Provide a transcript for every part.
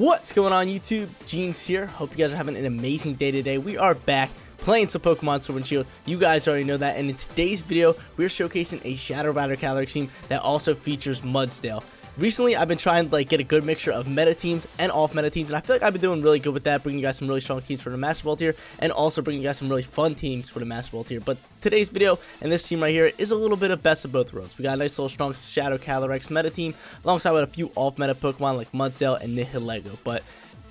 What's going on YouTube? Jeans here. Hope you guys are having an amazing day today. We are back playing some Pokemon Sword and Shield. You guys already know that. And in today's video, we're showcasing a Shadow Rider Calyrex team that also features Mudsdale. Recently, I've been trying to like get a good mixture of meta teams and off meta teams, and I feel like I've been doing really good with that, bringing you guys some really strong teams for the Master Ball tier, and also bringing you guys some really fun teams for the Master Ball tier. But today's video and this team right here is a little bit of best of both worlds. We got a nice little strong Shadow Calyrex meta team, alongside with a few off meta Pokemon like Mudsdale and Nihilego. But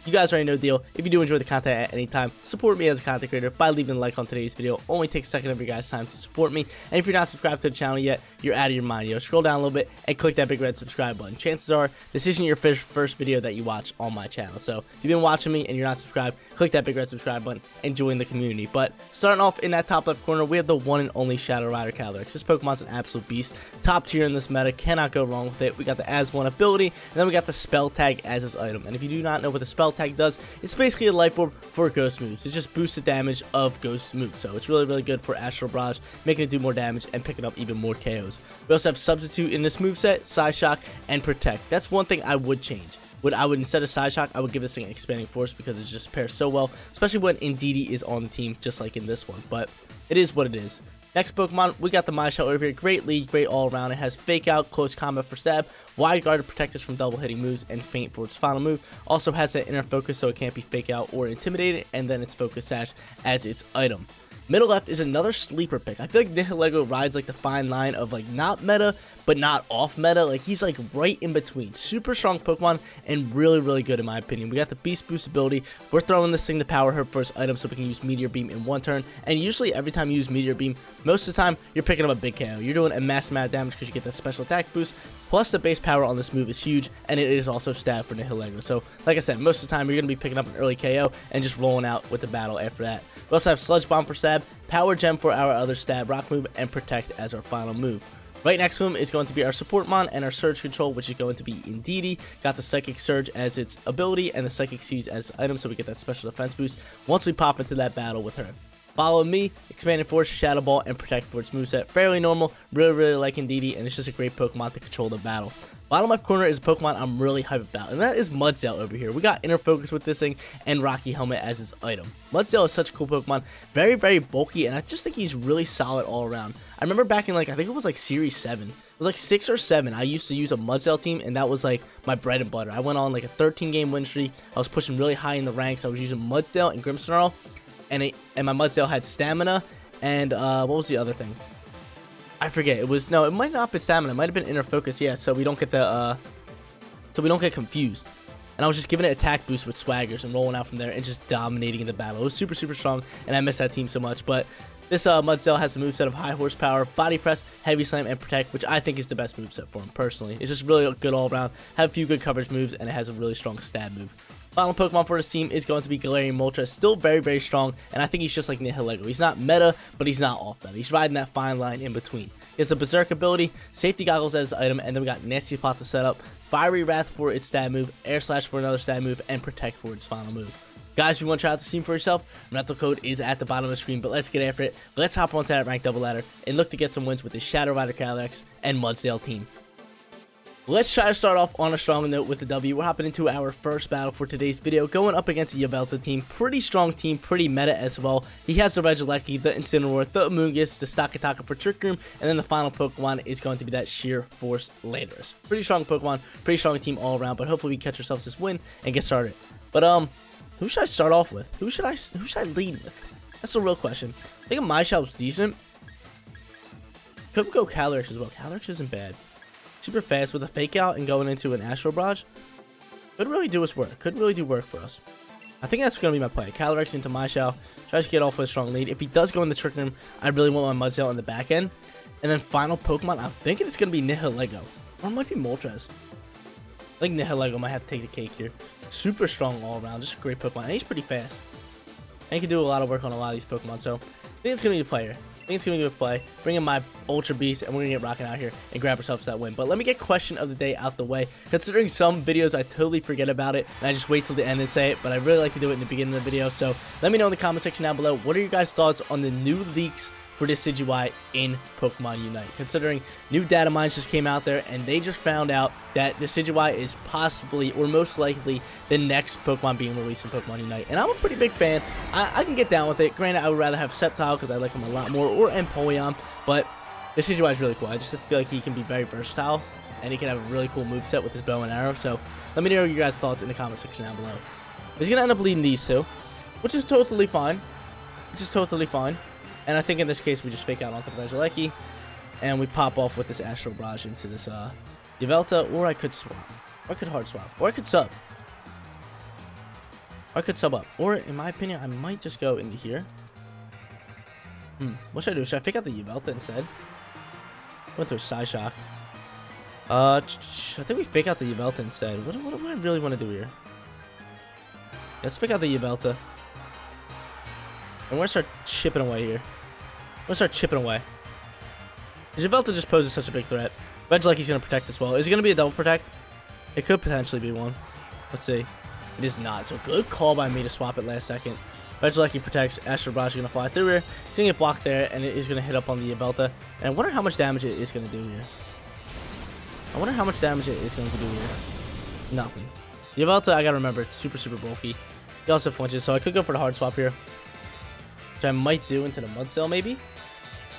you guys already know the deal. If you do enjoy the content at any time, support me as a content creator by leaving a like on today's video. Only takes a second of your guys' time to support me. And if you're not subscribed to the channel yet, you're out of your mind. Yo, scroll down a little bit and click that big red subscribe button. Chances are this isn't your first, first video that you watch on my channel. So if you've been watching me and you're not subscribed, click that big red subscribe button and join the community. But starting off in that top left corner, we have the one and only Shadow Rider Calyrex. This Pokemon's an absolute beast. Top tier in this meta, cannot go wrong with it. We got the As 1 ability, and then we got the Spell Tag as his item. And if you do not know what the Spell Tag does, it's basically a life orb for ghost moves. It just boosts the damage of ghost moves. So it's really, really good for Astral Barrage, making it do more damage and picking up even more KOs. We also have Substitute in this moveset, Psyshock, and Protect. That's one thing I would change. Would I would instead of Psyshock, I would give this thing Expanding Force because it just pairs so well, especially when Indeedee is on the team, just like in this one. But it is what it is. Next Pokemon, we got the Mienshao over here. Great lead, great all around. It has Fake Out, Close Combat for Stab, Wide Guard to protect us from double hitting moves, and Feint for its final move. Also has that Inner Focus so it can't be Fake Out or Intimidated, and then its Focus Sash as its item. Middle left is another sleeper pick. I feel like Nihilego rides like the fine line of like not meta, but not off meta. Like he's like right in between. Super strong Pokemon and really, really good in my opinion. We got the Beast Boost ability. We're throwing this thing to Power Herb first item so we can use Meteor Beam in one turn. And usually every time you use Meteor Beam, most of the time you're picking up a big KO. You're doing a mass amount of damage because you get that special attack boost. Plus the base power on this move is huge and it is also stab for Nihilego. So like I said, most of the time you're going to be picking up an early KO and just rolling out with the battle after that. We also have Sludge Bomb for stab, Power Gem for our other stab rock move, and Protect as our final move. Right next to him is going to be our support mon and our surge control, which is going to be Indeedee. Got the psychic surge as its ability and the psychic seed as item, so we get that special defense boost once we pop into that battle with her. Follow me, Expanded Force, Shadow Ball, and Protect for its moveset. Fairly normal, really, really liking DD, and it's just a great Pokemon to control the battle. Bottom left corner is a Pokemon I'm really hyped about, and that is Mudsdale over here. We got Inner Focus with this thing and Rocky Helmet as his item. Mudsdale is such a cool Pokemon, very, very bulky, and I just think he's really solid all around. I remember back in, like, I think it was, like, Series 7. It was, like, 6 or 7. I used to use a Mudsdale team, and that was, like, my bread and butter. I went on, like, a 13-game win streak. I was pushing really high in the ranks. I was using Mudsdale and Grimmsnarl, and, it, and my Mudsdale had Stamina, and, uh, what was the other thing? I forget. It was no. It might not have been stamina. It might have been inner focus. Yeah. So we don't get the. uh So we don't get confused. And I was just giving it attack boost with swaggers and rolling out from there and just dominating in the battle. It was super super strong, and I miss that team so much. But this uh, Mudsdale has the moveset of high horsepower, body press, heavy slam, and protect, which I think is the best moveset for him personally. It's just really good all around. Have a few good coverage moves, and it has a really strong stab move. Final Pokemon for this team is going to be Galarian Moltres. Still very, very strong, and I think he's just like Nihilego. He's not meta, but he's not off meta. He's riding that fine line in between. He has a Berserk ability, Safety Goggles as item, and then we got Nasty Plot to set up, Fiery Wrath for its stab move, Air Slash for another stab move, and Protect for its final move. Guys, if you want to try out the team for yourself, rental code is at the bottom of the screen, but let's get after it. Let's hop onto that rank double ladder and look to get some wins with the Shadow Rider Calyrex and Mudsdale team. Let's try to start off on a strong note with the W. We're hopping into our first battle for today's video, going up against the Yveltal team. Pretty strong team, pretty meta as well. He has the Regieleki, the Incineroar, the Amoonguss, the Stakataka for Trick Room, and then the final Pokemon is going to be that Sheer Force Landorus. Pretty strong Pokemon, pretty strong team all around, but hopefully we catch ourselves this win and get started. But um, who should I start off with? Who should I who should I lead with? That's a real question. I think Mienshao's decent. Could go Calyrex as well. Calyrex isn't bad super fast with a fake out and going into an Astral Barrage. Could really do us work. Could really do work for us. I think that's going to be my play. Calyrex into Mienshao. Tries to get off with a strong lead. If he does go in the Trick Room, I really want my Mudsdale on the back end. And then final Pokemon, I'm thinking it's going to be Nihilego. Or it might be Moltres. I think Nihilego might have to take the cake here. Super strong all around. Just a great Pokemon. And he's pretty fast. And he can do a lot of work on a lot of these Pokemon. So I think it's going to be the player think it's going to be a play. Bring in my Ultra Beast, and we're going to get rocking out here and grab ourselves that win. But let me get question of the day out the way. Considering some videos, I totally forget about it, and I just wait till the end and say it, but I really like to do it in the beginning of the video. So let me know in the comment section down below, what are your guys' thoughts on the new leaks for Decidueye in Pokemon Unite. Considering new data mines just came out there and they just found out that Decidueye is possibly or most likely the next Pokemon being released in Pokemon Unite. And I'm a pretty big fan. I, I can get down with it. Granted, I would rather have Sceptile because I like him a lot more or Empoleon, but Decidueye is really cool. I just feel like he can be very versatile and he can have a really cool move set with his bow and arrow. So let me know your guys' thoughts in the comment section down below. He's going to end up leading these two, which is totally fine. Which is totally fine. And I think in this case, we just fake out onto Regieleki, and we pop off with this Astral Barrage into this uh, Yveltal, or I could swap. Or I could hard swap. Or I could sub. Or I could sub up. Or, in my opinion, I might just go into here. Hmm. What should I do? Should I fake out the Yveltal instead? Went through a Psyshock. Uh, I think we fake out the Yveltal instead. What, what, what do I really want to do here? Let's fake out the Yveltal. And we're going to start chipping away here. Let's start chipping away. Yveltal just poses such a big threat. Regieleki's going to protect as well. Is it to be a double protect? It could potentially be one. Let's see. It is not. So good call by me to swap it last second. Regieleki protects. Astral Barrage is going to fly through here. He's going to get blocked there, and it is going to hit up on the Yveltal. And I wonder how much damage it is going to do here. I wonder how much damage it is going to do here. Nothing. The Yveltal, I got to remember, it's super, super bulky. He also flinches, so I could go for the hard swap here. Which I might do into the Mudsdale, maybe.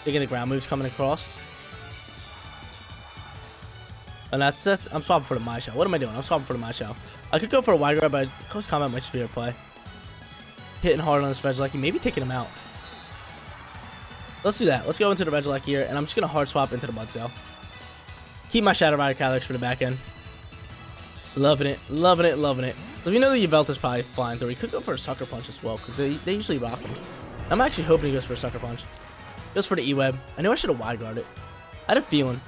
Thinking the ground moves coming across. And that's, that's I'm swapping for the Mienshao. What am I doing? I'm swapping for the Mienshao. I could go for a wide guard, but close combat might just be a play. Hitting hard on this Regieleki, maybe taking him out. Let's do that. Let's go into the Regieleki here, and I'm just going to hard swap into the Mudsdale. Keep my Shadow Rider Calyrex for the back end. Loving it, loving it, loving it. If you know the Yveltal is probably flying through, he could go for a Sucker Punch as well, because they, they usually rock him. I'm actually hoping he goes for a Sucker Punch. Goes for the E-Web. I knew I should have wide guarded. It. I had a feeling.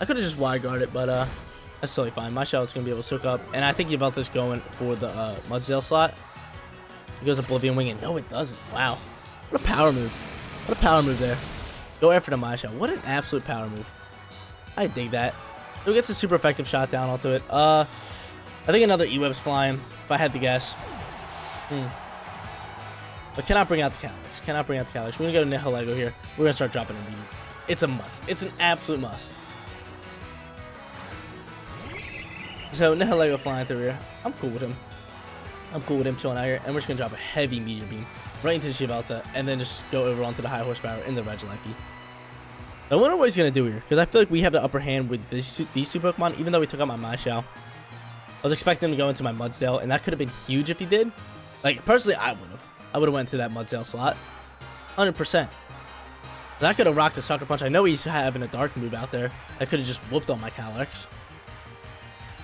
I could have just wide guarded, it, but uh, that's totally fine. Mienshao is going to be able to soak up. And I think Yveltal's going for the uh, Mudsdale slot. He goes Oblivion Wing, and no, it doesn't. Wow. What a power move. What a power move there. Go after the Mienshao. What an absolute power move. I dig that. He gets a super effective shot down onto it. Uh, I think another E-Web's flying, if I had to guess. Hmm. But cannot bring out the Calyrex. Cannot bring out the Calyrex. We're going to go to Nihilego here. We're going to start dropping in It's a must. It's an absolute must. So Nihilego flying through here. I'm cool with him. I'm cool with him chilling out here. And we're just going to drop a heavy Meteor Beam right into the Yveltal. And then just go over onto the high horsepower in the Regieleki. I wonder what he's going to do here. Because I feel like we have the upper hand with these two, these two Pokemon. Even though we took out my Mienshao. I was expecting him to go into my Mudsdale. And that could have been huge if he did. Like, personally, I would have. I would have went to that Mudsdale slot. 100%. I could have rocked the Sucker Punch. I know he's having a Dark move out there. I could have just whooped on my Calyrex.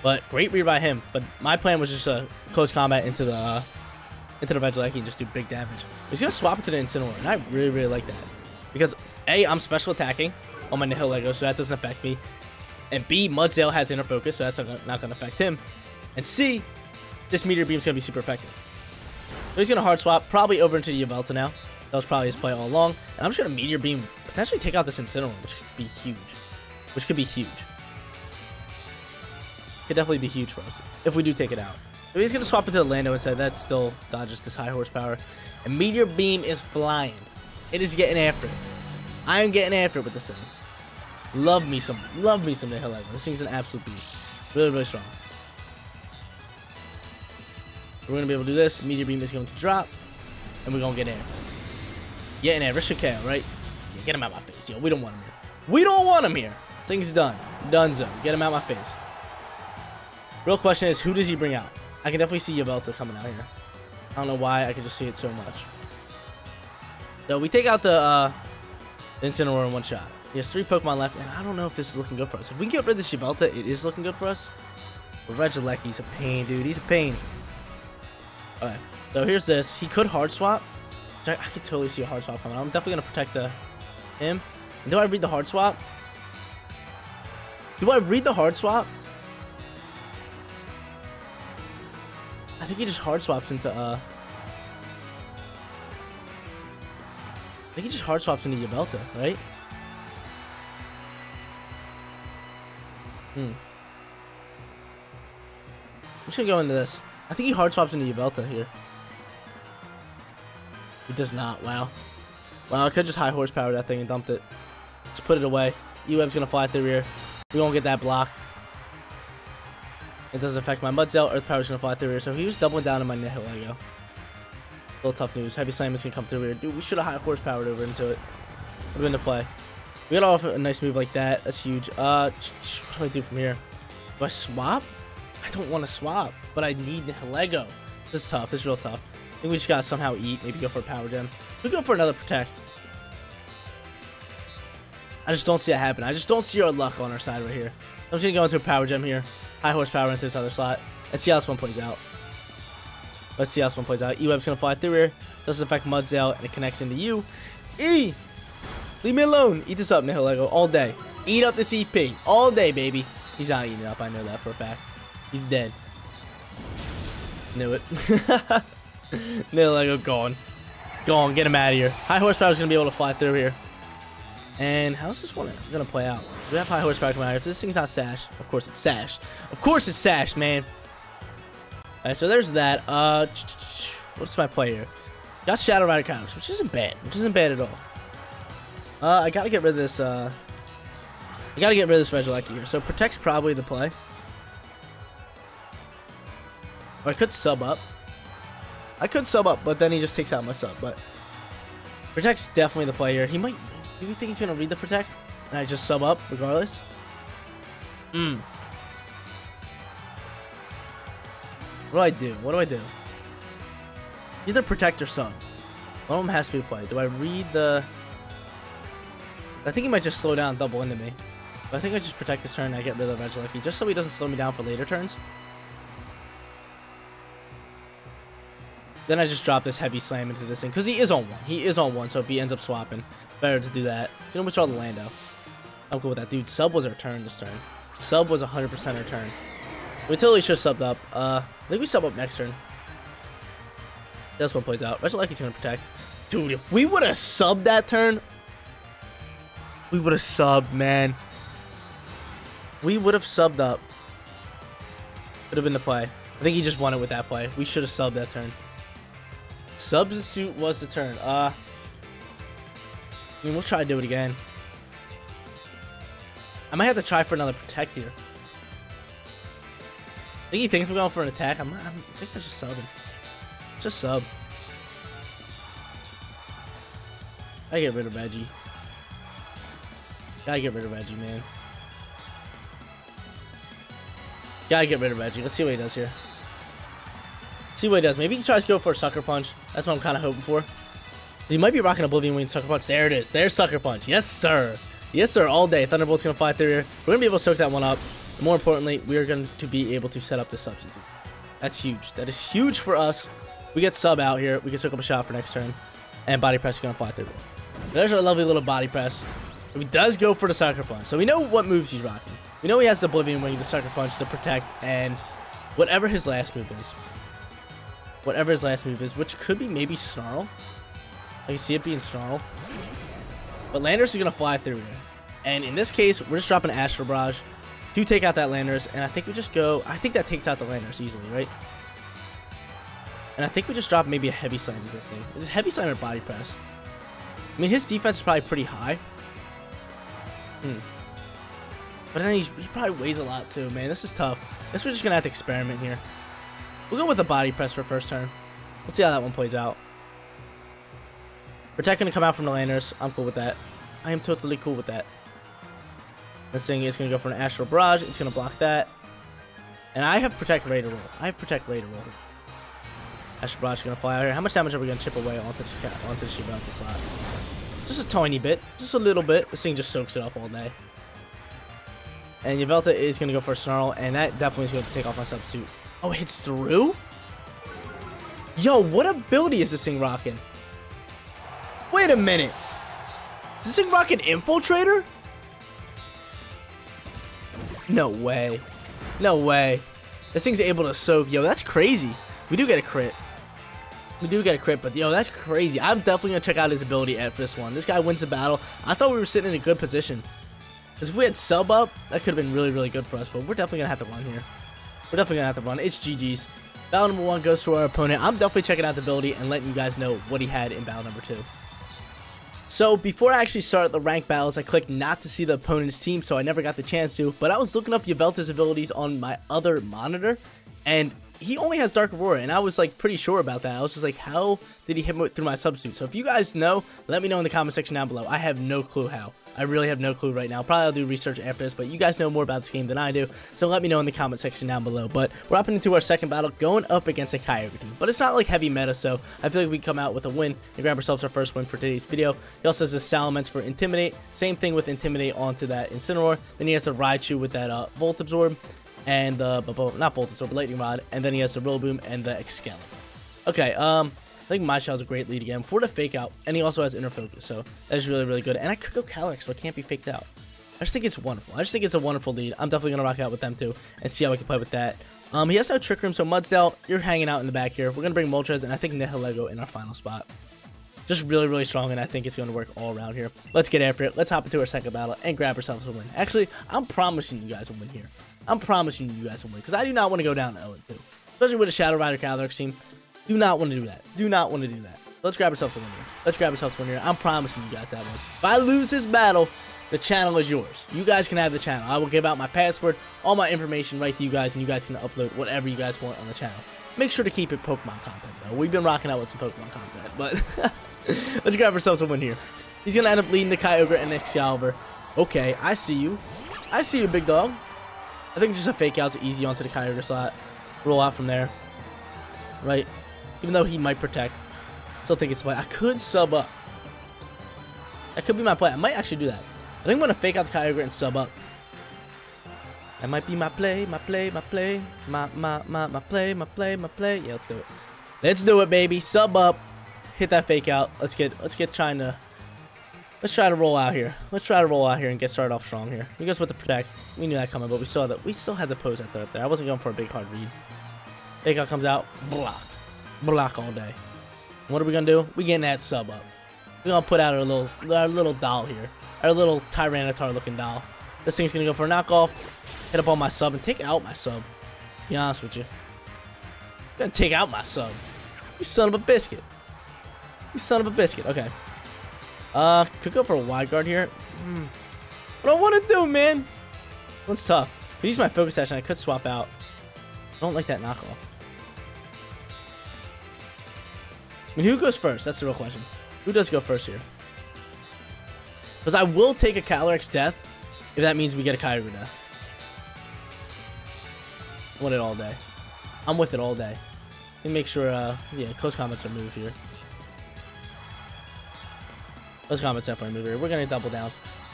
But great read by him. But my plan was just a close combat into the uh, into the Regieleki and just do big damage. He's going to swap it to the Incineroar, and I really, really like that. Because, A, I'm special attacking on my Nihilego, so that doesn't affect me. And B, Mudsdale has Inner Focus, so that's not going to affect him. And C, this Meteor Beam is going to be super effective. He's going to hard swap, probably over into the Yveltal now. That was probably his play all along. And I'm just going to Meteor Beam, potentially take out this Incineroar, which could be huge. Which could be huge. Could definitely be huge for us if we do take it out. So he's going to swap into the Lando instead. That still dodges this high horsepower. And Meteor Beam is flying. It is getting after it. I am getting after it with this thing. Love me some, love me some Nihilego. This thing's an absolute beast. Really, really strong. We're going to be able to do this. Meteor Beam is going to drop. And we're going to get in. Get in there. Rishikale, right? Yeah, get him out my face. Yo, we don't want him here. We don't want him here. Thing's done. Dunzo. Get him out my face. Real question is, who does he bring out? I can definitely see Yveltal coming out here. I don't know why. I can just see it so much. So we take out the uh, Incineroar in one shot. He has three Pokemon left, and I don't know if this is looking good for us. If we can get rid of this Yveltal, it is looking good for us. But Regieleki's a pain, dude. He's a pain. Okay, so here's this. He could hard swap. I, I could totally see a hard swap coming. I'm definitely gonna protect the him. do I read the hard swap? Do I read the hard swap? I think he just hard swaps into uh. I think he just hard swaps into Yveltal, right? Hmm. I'm just gonna go into this. I think he hard swaps into Yveltal here. He does not. Wow. Wow, I could just high horsepower that thing and dumped it. Just put it away. E-Web's going to fly through here. We won't get that block. It doesn't affect my Mudsdale. Earth Power's going to fly through here. So he was doubling down on my Nihilego. Little tough news. Heavy Slam is going to come through here. Dude, we should have high horsepowered over into it. Would have been the play. We got off a nice move like that. That's huge. Uh, what do I do from here? Do I swap? I don't want to swap, but I need Nihilego. This is tough. This is real tough. I think we just gotta somehow eat. Maybe go for a power gem. We go for another protect. I just don't see it happen. I just don't see our luck on our side right here. I'm just gonna go into a power gem here. High horsepower into this other slot. Let's see how this one plays out. Let's see how this one plays out. E-Web's gonna fly through here. Doesn't affect Mudsdale, and it connects into you. E! Leave me alone. Eat this up, Nihilego, all day. Eat up this EP. All day, baby. He's not eating it up. I know that for a fact. He's dead. Knew it. Nihilego gone. Gone. Get him out of here. High horsepower is going to be able to fly through here. And how's this one going to play out? We have high horsepower coming out. If this thing's not sash, of course it's sash. Of course it's sash, man. Alright, so there's that. Uh, what's my play here? Got Shadow Rider Calyrex, which isn't bad. Which isn't bad at all. Uh, I gotta get rid of this, uh... I gotta get rid of this Regieleki here. So Protect's probably the play. Or I could sub up. I could sub up, but then he just takes out my sub. But Protect's definitely the play here. He might... Do you think he's gonna read the Protect? And I just sub up regardless? Hmm. What do I do? What do I do? Either Protect or sub. One of them has to be played. Do I read the... I think he might just slow down double into me. But I think I just protect this turn and I get rid of Regieleki, just so he doesn't slow me down for later turns. Then I just drop this heavy slam into this thing, because he is on one. He is on one, so if he ends up swapping, better to do that. You know, withdraw the Lando. I'm cool with that. Dude, sub was our turn this turn. Sub was 100% our turn. We totally should have subbed up. Uh, I think we sub up next turn. That's what plays out. Regieleki's going to protect. Dude, if we would have subbed that turn, we would have subbed, man. We would have subbed up. Would have been the play. I think he just won it with that play. We should have subbed that turn. Substitute was the turn. Uh, I mean, we'll try to do it again. I might have to try for another protect here. I think he thinks we're going for an attack. I'm, I'm I think I'm just subbing. Just sub. I get rid of Reggie. Gotta get rid of Reggie, man. Gotta get rid of Reggie. Let's see what he does here. See what he does. Maybe he tries to go for a Sucker Punch. That's what I'm kind of hoping for. He might be rocking Oblivion Wing Sucker Punch. There it is. There's Sucker Punch. Yes, sir. Yes, sir. All day. Thunderbolt's going to fly through here. We're going to be able to soak that one up. And more importantly, we are going to be able to set up the substitute. That's huge. That is huge for us. We get sub out here. We can soak up a shot for next turn. And Body Press is going to fly through. There's our lovely little Body Press. He does go for the Sucker Punch. So we know what moves he's rocking. We know he has the Oblivion Wing, the Sucker Punch, the Protect, and whatever his last move is. Whatever his last move is, which could be maybe Snarl. I can see it being Snarl. But Landorus is going to fly through. And in this case, we're just dropping Astral Barrage to take out that Landorus. And I think we just go... I think that takes out the Landorus easily, right? And I think we just drop maybe a Heavy Slam with this thing. Is it Heavy Slam or Body Press? I mean, his defense is probably pretty high. Hmm. But then he's, he probably weighs a lot too, man. This is tough. Guess we're just going to have to experiment here. We'll go with a body press for first turn. We'll see how that one plays out. Protect to come out from the Landorus. I'm cool with that. I am totally cool with that. This thing is going to go for an Astral Barrage. It's going to block that. And I have Protect ready roll. I have Protect ready roll. Astral Barrage is going to fly out here. How much damage are we going to chip away onto this, cat, onto this Yveltal slot? Just a tiny bit. Just a little bit. This thing just soaks it up all day. And Yveltal is going to go for a Snarl. And that definitely is to take off my substitute. Oh, it hits through? Yo, what ability is this thing rocking? Wait a minute. Is this thing rocking Infiltrator? No way. No way. This thing's able to soak. Yo, that's crazy. We do get a crit. We do get a crit, but yo, that's crazy. I'm definitely going to check out his ability at this one. This guy wins the battle. I thought we were sitting in a good position. Because if we had sub up, that could have been really, really good for us, but we're definitely going to have to run here. We're definitely going to have to run. It's GG's. Battle number one goes to our opponent. I'm definitely checking out the ability and letting you guys know what he had in battle number two. So before I actually started the rank battles, I clicked not to see the opponent's team, so I never got the chance to. But I was looking up Yveltal's abilities on my other monitor, and he only has Dark Aura, and I was like pretty sure about that. I was just like, how did he hit me through my substitute? So if you guys know, let me know in the comment section down below. I have no clue how. I really have no clue right now. Probably I'll do research after this, but you guys know more about this game than I do, so let me know in the comment section down below. But we're up into our second battle, going up against a Kyogre team. But it's not like heavy meta, so I feel like we come out with a win and grab ourselves our first win for today's video. He also has the Salamence for Intimidate. Same thing with Intimidate onto that Incineroar. Then he has the Raichu with that uh, Volt Absorb and the not Volt Absorb, Lightning Rod, and then he has the Rillaboom and the Excalibur. Okay, um, I think Mienshao's a great lead again for the fake out, and he also has inner focus, so that is really really good. And I could go Calyrex, so it can't be faked out. I just think it's wonderful. I just think it's a wonderful lead. I'm definitely gonna rock out with them too and see how we can play with that. Um, he has no Trick Room, so Mudsdale, you're hanging out in the back here. We're gonna bring Moltres and I think Nihilego in our final spot. Just really, really strong, and I think it's going to work all around here. Let's get after it. Let's hop into our second battle and grab ourselves a win. Actually, I'm promising you guys a win here. I'm promising you guys a win because I do not want to go down 0 2, especially with a Shadow Rider Calyrex team. Do not want to do that. Do not want to do that. Let's grab ourselves a win here. Let's grab ourselves a win here. I'm promising you guys that one. If I lose this battle, the channel is yours. You guys can have the channel. I will give out my password, all my information right to you guys, and you guys can upload whatever you guys want on the channel. Make sure to keep it Pokemon content, though. We've been rocking out with some Pokemon content, but let's grab ourselves a win here. He's going to end up leading the Kyogre and Excalibur. Okay, I see you. I see you, big dog. I think just a fake out's easy onto the Kyogre slot. Roll out from there. Right? Even though he might protect. Still think it's play. I could sub up. That could be my play. I might actually do that. I think I'm going to fake out the Kyogre and sub up. That might be my play, my play, my play, my, my, my, my play, my play, my play. Yeah, let's do it. Let's do it, baby. Sub up. Hit that fake out. Let's get, let's get trying to Let's try to roll out here. Let's try to roll out here and get started off strong here. We goes with the protect. We knew that coming, but we saw that we still had the pose third there. I wasn't going for a big hard read. Out comes out. Block. Block all day. What are we gonna do? We getting that sub up. We're gonna put out our little our little doll here. Our little Tyranitar looking doll. This thing's gonna go for a knockoff. Hit up on my sub and take out my sub. Be honest with you. Gonna take out my sub. You son of a biscuit. You son of a biscuit. Okay. Uh, could go for a wide guard here. What do I want to do, man? That's tough. Use my focus sash, I could swap out. I don't like that knockoff. I mean, who goes first? That's the real question. Who does go first here? Because I will take a Calyrex death if that means we get a Kyogre death. I want it all day. I'm with it all day. Me make sure, uh, yeah, close combats are moved here. Let's comment definitely move here. We're gonna double down.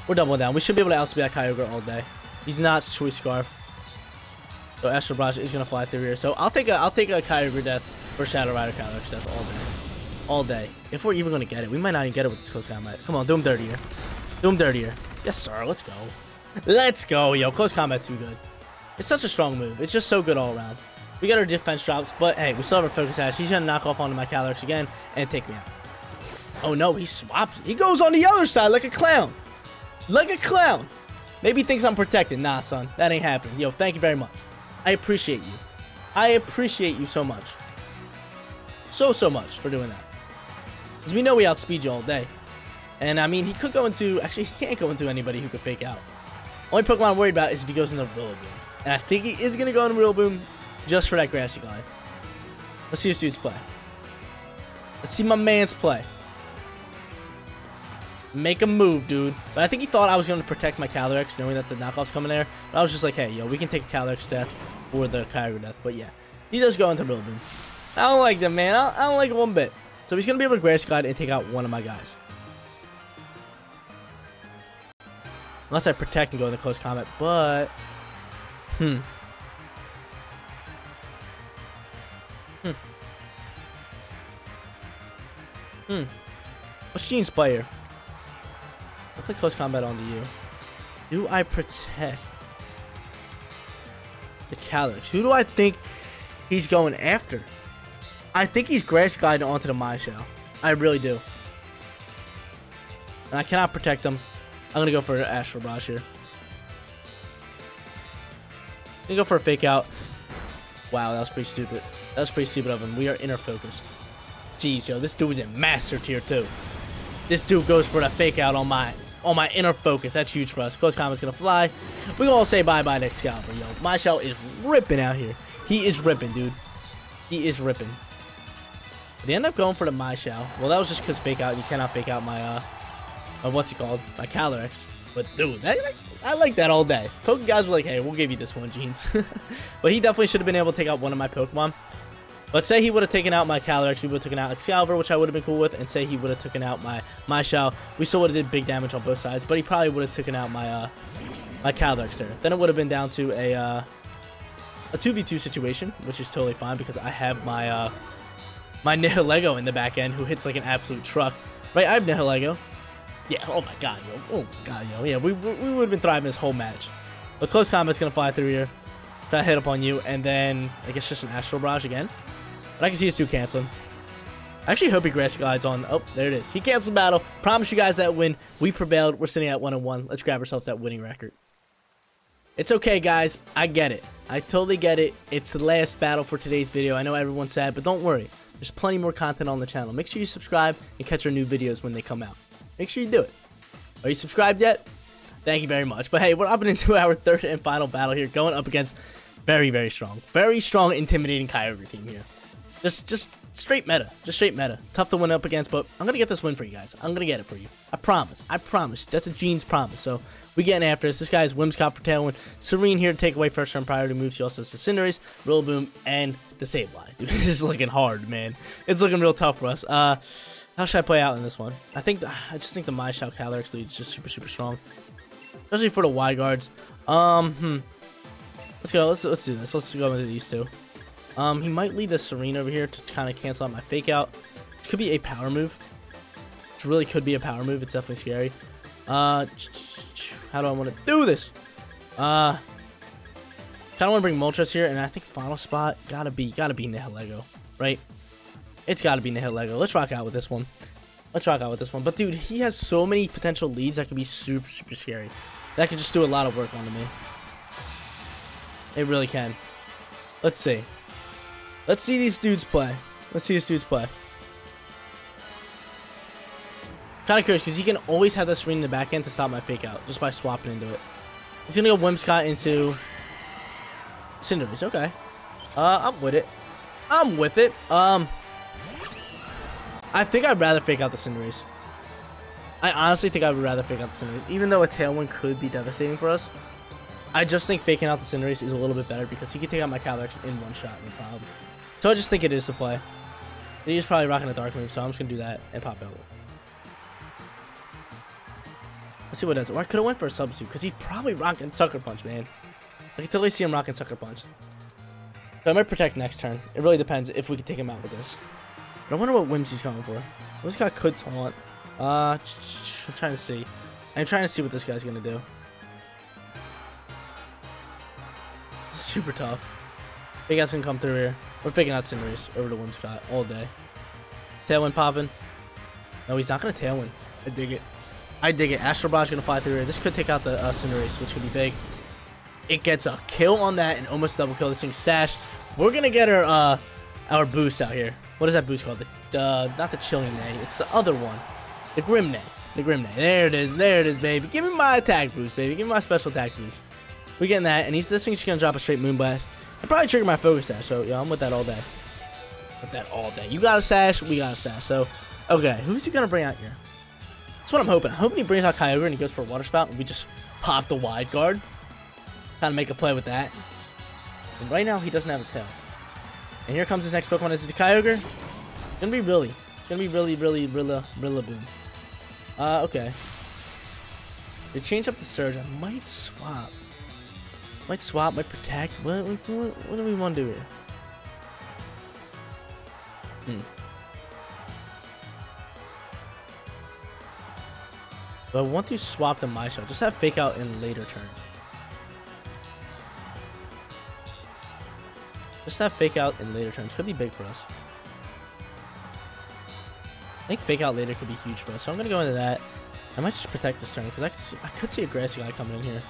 We're doubling down. We should be able to outspeed that Kyogre all day. He's not Choice Scarf. So Barrage is gonna fly through here. So I'll take a I'll take a Kyogre death for Shadow Rider Kyogre death all day. All day. If we're even gonna get it. We might not even get it with this close combat. Come on, do him dirty here. Do him dirty here. Yes, sir. Let's go. Let's go, yo. Close combat too good. It's such a strong move. It's just so good all around. We got our defense drops, but hey, we still have our focus sash. He's gonna knock off onto my Calyrex again and take me out. Oh no, he swaps. He goes on the other side like a clown. Like a clown. Maybe he thinks I'm protected. Nah, son. That ain't happening. Yo, thank you very much. I appreciate you. I appreciate you so much. So, so much for doing that. Because we know we outspeed you all day. And, I mean, he could go into... Actually, he can't go into anybody who could fake out. Only Pokemon I'm worried about is if he goes into Rillaboom. And I think he is going to go into Rillaboom just for that Grassy Glide. Let's see this dude's play. Let's see my man's play. Make a move, dude. But I think he thought I was going to protect my Calyrex, knowing that the knockoff's coming there. But I was just like, hey, yo, we can take a Calyrex death or the Kyogre death. But yeah, he does go into Rillaboom. I don't like them, man. I don't, like it one bit. So he's going to be able to Grass Glide and take out one of my guys. Unless I protect and go into close combat. But, hmm. Hmm. Hmm. Gene's player? I'll play close combat onto you. Do I protect the Calyrex? Who do I think he's going after? I think he's grass gliding onto the Mienshao. I really do. And I cannot protect him. I'm gonna go for an Astral Barrage here. I'm gonna go for a fake out. Wow, that was pretty stupid. That was pretty stupid of him. We are inner focus. Jeez, yo, this dude is in master tier too. this dude goes for the fake out on my on my inner focus. That's huge for us. Close combat's gonna fly. We gonna say bye bye to Excalibur, yo. Mienshao is ripping out here. He is ripping, dude. He is ripping. They end up going for the Mienshao. Well, that was just because fake out. You cannot fake out my uh, uh what's it called? My Calyrex. But dude, that, I like that all day. Poke guys were like, hey, we'll give you this one, Jeans. but he definitely should have been able to take out one of my Pokemon. Let's say he would have taken out my Calyrex, we would have taken out Excalibur, which I would have been cool with, and say he would have taken out my Mienshao. We still would have did big damage on both sides, but he probably would have taken out my uh my Calyrex there. Then it would have been down to a uh, a 2v2 situation, which is totally fine because I have my uh my Nihilego in the back end who hits like an absolute truck. Right, I have Nihilego. Yeah, oh my god, yo. Oh my god, yo. Yeah, we, we, would have been thriving this whole match. But close combat's gonna fly through here. Try to hit up on you, and then I guess just an Astral Barrage again. But I can see his two canceling. I actually hope he grass glides on. Oh, there it is. He canceled battle. Promise you guys that win. We prevailed. We're sitting at one and one. Let's grab ourselves that winning record. It's okay, guys. I get it. I totally get it. It's the last battle for today's video. I know everyone's sad, but don't worry. There's plenty more content on the channel. Make sure you subscribe and catch our new videos when they come out. Make sure you do it. Are you subscribed yet? Thank you very much. But hey, we're up into our third and final battle here, going up against very, very strong, very strong, intimidating Kyogre team here. Just, just straight meta. Just straight meta. Tough to win up against, but I'm to get this win for you guys. I'm to get it for you. I promise. I promise. That's a Jeans' promise. So we getting after this. This guy is Whimsicott for Tailwind. Tsareena here to take away first turn priority moves. She also has the Cinderace, Rillaboom, and the Sableye. Dude, this is looking hard, man. It's looking real tough for us. Uh, how should I play out in this one? I think the, I just think the Mienshao Calyrex lead is just super, super strong. Especially for the Y guards. Um, hmm. Let's go. Let's let's do this. Let's go into these two. Um, he might lead the Tsareena over here to kind of cancel out my fake out. It could be a power move. It really could be a power move. It's definitely scary. Uh, how do I want to do this? Uh, kind of want to bring Moltres here, and I think final spot gotta be gotta be Nihilego, right? It's gotta be Nihilego. Let's rock out with this one. Let's rock out with this one. But dude, he has so many potential leads that could be super super scary. That could just do a lot of work onto me. It really can. Let's see. Let's see these dudes play. Let's see these dudes play. Kind of curious because he can always have this screen in the back end to stop my fake out just by swapping into it. He's gonna go Whimsicott into Cinderace. Okay, uh, I'm with it. I'm with it. Um, I think I'd rather fake out the Cinderace. I honestly think I would rather fake out the Cinderace, even though a Tailwind could be devastating for us. I just think faking out the Cinderace is a little bit better because he can take out my Calyrex in one shot, no problem. So I just think it is to play. He's probably rocking a Dark move, so I'm just gonna do that and pop out. Let's see what does. Or I could have went for a substitute because he's probably rocking Sucker Punch, man. I can totally see him rocking Sucker Punch. So I might protect next turn. It really depends if we can take him out with this. But I wonder what Whimsy's going for. Whimsicott could taunt. Uh, I'm trying to see. I'm trying to see what this guy's to do. Super tough. Big ass can come through here. We're picking out Cinderace over to Whimsicott all day. Tailwind popping. No, he's not going to Tailwind. I dig it. I dig it. Astral Barrage gonna fly through here. This could take out the uh, Cinderace, which could be big. It gets a kill on that and almost double kill this thing. Sash. We're gonna get our uh, our boost out here. What is that boost called? The uh, not the Chilling Neigh. It's the other one. The Grim Neigh. The Grim Neigh. There it is. There it is, baby. Give me my attack boost, baby. Give me my special attack boost. We're getting that, and he's this thing's just gonna drop a straight Moonblast. I probably trigger my focus sash, so yeah, I'm with that all day. With that all day. You got a sash, we got a sash. So, okay, who's he gonna bring out here? That's what I'm hoping. I'm hoping he brings out Kyogre and he goes for a Water Spout and we just pop the wide guard. Kind of make a play with that. And right now, he doesn't have a tail. And here comes his next Pokemon. Is it the Kyogre? It's gonna be really. It's gonna be really, really, Rilla, Rillaboom. Uh, okay. They change up the Surge. I might swap. Might swap, might protect. What, what, what do we want to do here? Hmm. But I want to swap the Mienshao. Just have Fake Out in later turn. Just have Fake Out in later turns. Could be big for us. I think Fake Out later could be huge for us. So I'm going to go into that. I might just protect this turn because I, I could see a Grassy Guy coming in here.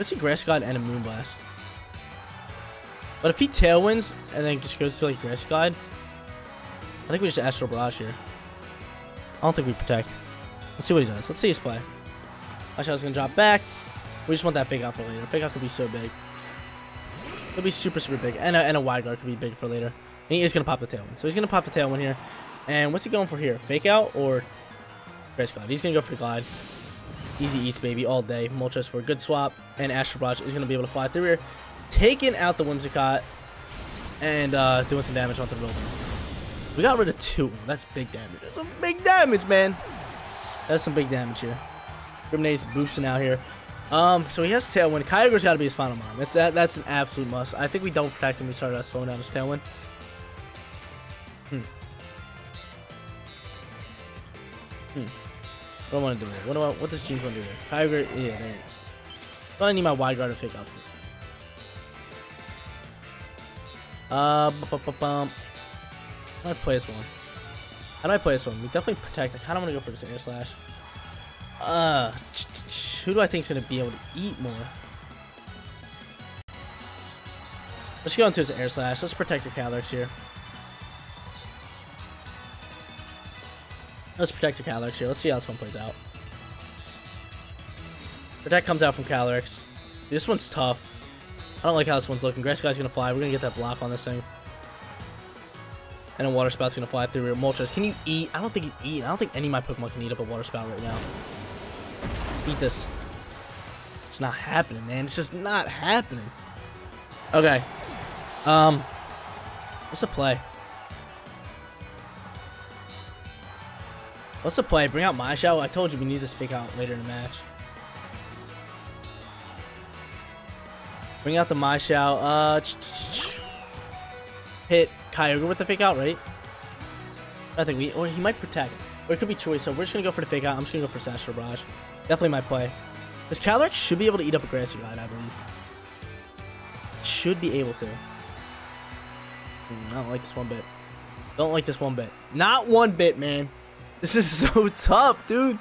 Let's see Grass God and a Moonblast. But if he Tailwinds and then just goes to like Grass God, I think we just Astral Barrage here. I don't think we protect. Let's see what he does. Let's see his play. Was going to drop back. We just want that fake out for later. Fake out could be so big. It'll be super, super big. And a, and a wide guard could be big for later. And he is going to pop the tailwind. So he's going to pop the tailwind here. And what's he going for here? Fake out or Grace Glide? He's going to go for glide. Easy eats, baby, all day. Moltres for a good swap. And Barrage is going to be able to fly through here. Taking out the Whimsicott. And uh, doing some damage onto the building. We got rid of two. That's big damage. That's some big damage, man. That's some big damage here. Grimnade's boosting out here. Um, so he has Tailwind. Kyogre's got to be his final mom. That's that, that's an absolute must. I think we don't protect him. We started out slowing down his Tailwind. Hmm. Hmm. What do I want to do here? What do I, what does Jeans want to do here? Kyogre, yeah, there it is. So I need my wide guard to fake out. Uh, bum, bum, bum. I play this one. How do I play this one? We definitely protect. I kind of want to go for this air slash. Uh, who do I think is going to be able to eat more? Let's go into his air slash. Let's protect your Calyrex here. Let's protect your Calyrex here. Let's see how this one plays out. Protect comes out from Calyrex. This one's tough. I don't like how this one's looking. Grass Guy's to fly. We're to get that block on this thing. And a water spout's gonna fly through. Moltres, can you eat? I don't think he's eating. I don't think any of my Pokemon can eat up a water spout right now. Eat this. It's not happening, man. It's just not happening. Okay. Um. What's the play? What's the play? Bring out Mienshao. I told you we need this fake out later in the match. Bring out the Mienshao. Uh, hit Kyogre with the fake out, right? I think we, or he might protect. Or it could be choice, so we're just to go for the fake out. I'm just to go for Barrage. Definitely my play. This Calyrex should be able to eat up a Grassy Glide, I believe. Should be able to. Hmm, I don't like this one bit. Don't like this one bit. Not one bit, man. This is so tough, dude.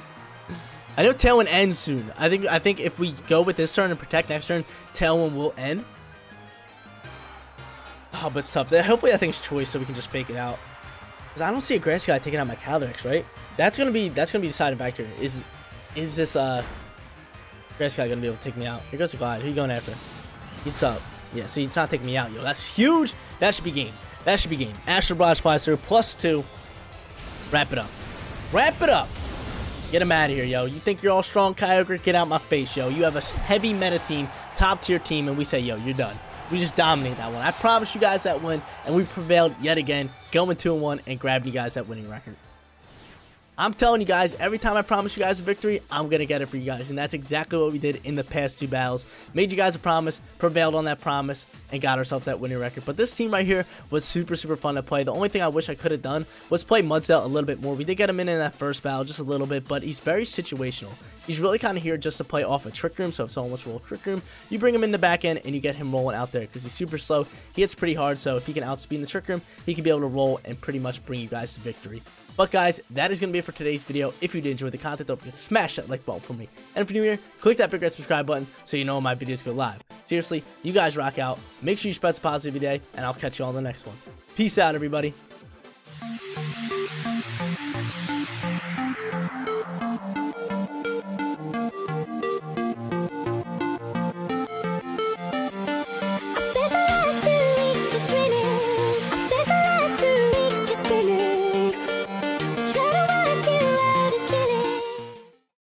I know Tailwind ends soon. I think I think if we go with this turn and protect next turn, Tailwind will end. Oh, but it's tough. Hopefully that thing's choice so we can just fake it out. Because I don't see a Grass guy taking out my Calyrex, right? That's gonna be that's gonna be deciding factor. Is is this uh Grass guy gonna be able to take me out? Here goes the glide. Who you going after? What's up? Yeah, see, it's not taking me out, yo. That's huge. That should be game. That should be game. Astral Barrage flies through, plus two. Wrap it up. Wrap it up. Get him out of here, yo. You think you're all strong, Kyogre? Get out my face, yo. You have a heavy meta team, top tier team, and we say, yo, you're done. We just dominated that one. I promise you guys that win, and we prevailed yet again, going 2-1 and grabbing you guys that winning record. I'm telling you guys, every time I promise you guys a victory, I'm going to get it for you guys. And that's exactly what we did in the past two battles. Made you guys a promise, prevailed on that promise, and got ourselves that winning record. But this team right here was super, super fun to play. The only thing I wish I could have done was play Mudsdale a little bit more. We did get him in in that first battle just a little bit, but he's very situational. He's really kind of here just to play off a Trick Room, so if someone wants to roll Trick Room, you bring him in the back end and you get him rolling out there because he's super slow. He hits pretty hard, so if he can outspeed the Trick Room, he can be able to roll and pretty much bring you guys to victory. But guys, that is going to be it for today's video. If you did enjoy the content, don't forget to smash that like button for me. And if you're new here, click that big red subscribe button so you know when my videos go live. Seriously, you guys rock out. Make sure you spread some positive every day, and I'll catch you all in the next one. Peace out, everybody.